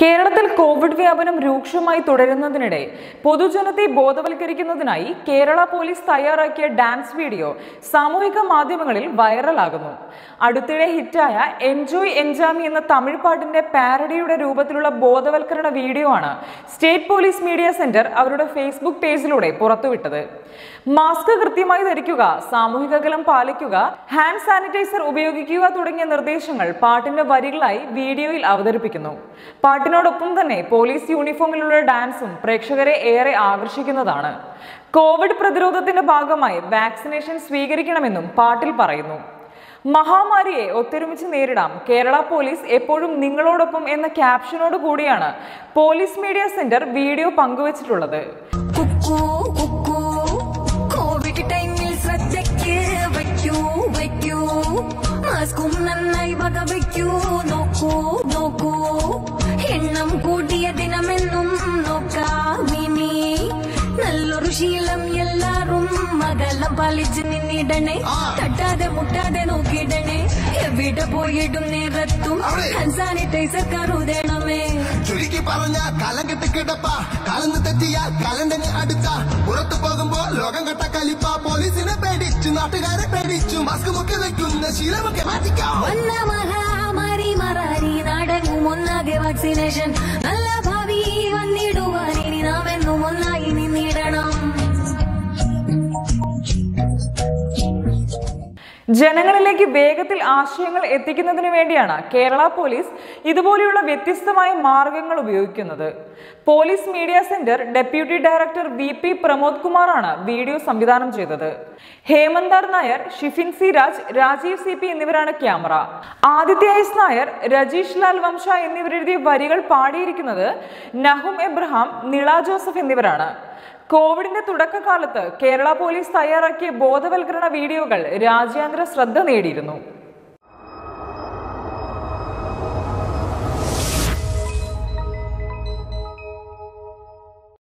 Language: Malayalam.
കേരളത്തിൽ കോവിഡ് വ്യാപനം രൂക്ഷമായി തുടരുന്നതിനിടെ പൊതുജനത്തെ ബോധവൽക്കരിക്കുന്നതിനായി കേരള പോലീസ് തയ്യാറാക്കിയ ഡാൻസ് വീഡിയോ സാമൂഹിക മാധ്യമങ്ങളിൽ വൈറലാകുന്നു. അടുത്തിടെ ഹിറ്റായ എൻജോയ് എൻജാമി എന്ന തമിഴ് പാട്ടിന്റെ പാരഡിയുടെ രൂപത്തിലുള്ള ബോധവൽക്കരണ വീഡിയോ ആണ് സ്റ്റേറ്റ് പോലീസ് മീഡിയ സെന്റർ അവരുടെ ഫേസ്ബുക്ക് പേജിലൂടെ പുറത്തുവിട്ടത്. മാസ്ക് കൃത്യമായി ധരിക്കുക സാമൂഹിക അകലം പാലിക്കുക ഹാൻഡ് സാനിറ്റൈസർ ഉപയോഗിക്കുക തുടങ്ങിയ നിർദ്ദേശങ്ങൾ പാട്ടിന്റെ വരികളായി വീഡിയോയിൽ അവതരിപ്പിക്കുന്നു. പാട്ടിനോടൊപ്പം തന്നെ പോലീസ് യൂണിഫോമിലുള്ള ഡാൻസും പ്രേക്ഷകരെ ഏറെ ആകർഷിക്കുന്നതാണ്. കോവിഡ് പ്രതിരോധത്തിന്റെ ഭാഗമായി വാക്സിനേഷൻ സ്വീകരിക്കണമെന്നും പാട്ടിൽ പറയുന്നു. മഹാമാരിയെ ഒത്തൊരുമിച്ച് നേരിടാം. കേരള പോലീസ് എപ്പോഴും നിങ്ങളോടൊപ്പം എന്ന ക്യാപ്ഷനോട് കൂടിയാണ് പോലീസ് മീഡിയ സെന്റർ വീഡിയോ പങ്കുവച്ചിട്ടുള്ളത്. മാസ്കും നന്നായി വക നോക്കൂ നോക്കൂ. ശീലം എല്ലാരും മകളം പാലിച്ച് നിന്നിടണേ. തട്ടാതെ മുട്ടാതെ നോക്കിയിടണേ എവിടെ പോയിടും നേരത്തും സാനിറ്റൈസർ കരുതണമേ. ചുരുക്കി പറഞ്ഞ കാലം കെട്ടി കിടപ്പ. കാലം തെറ്റിയാൽ കാലണ്ടനെ അടിച്ച പുറത്തു പോകുമ്പോ ലോകം കെട്ട കലിപ്പ. പോലീസിനെ പേടിച്ചു നാട്ടുകാരെ പേടിച്ചു. മാസ്ക് മുക്കി വെക്കുന്ന ശീലമൊക്കെ മാറ്റിക്കാം. വന്ന മഹാമാരി മറാരി നാടങ്ങും ഒന്നാകെ വാക്സിനേഷൻ നല്ല ജനങ്ങളിലേക്ക് വേഗത്തിൽ ആശയങ്ങൾ എത്തിക്കുന്നതിന് വേണ്ടിയാണ് കേരള പോലീസ് ഇതുപോലെയുള്ള വ്യത്യസ്തമായ മാർഗങ്ങൾ ഉപയോഗിക്കുന്നത്. Police media centre deputy director V P Pramod കുമാറാണ് വീഡിയോ സംവിധാനം ചെയ്തത്. ഹേമന്താർ Nair Shifin C Raj Rajeev C P എന്നിവരാണ് ക്യാമറ. ആദിത്യ എസ് നായർ രജീഷ് ലാൽ വംശ എന്നിവരെഴുതിയ വരികൾ പാടിയിരിക്കുന്നത് നഹും എബ്രഹാം നിള ജോസഫ് എന്നിവരാണ്. കോവിഡിന്റെ തുടക്കകാലത്ത് കേരള പോലീസ് തയ്യാറാക്കിയ ബോധവൽക്കരണ വീഡിയോകൾ രാജ്യാന്തര ശ്രദ്ധ നേടിയിരുന്നു.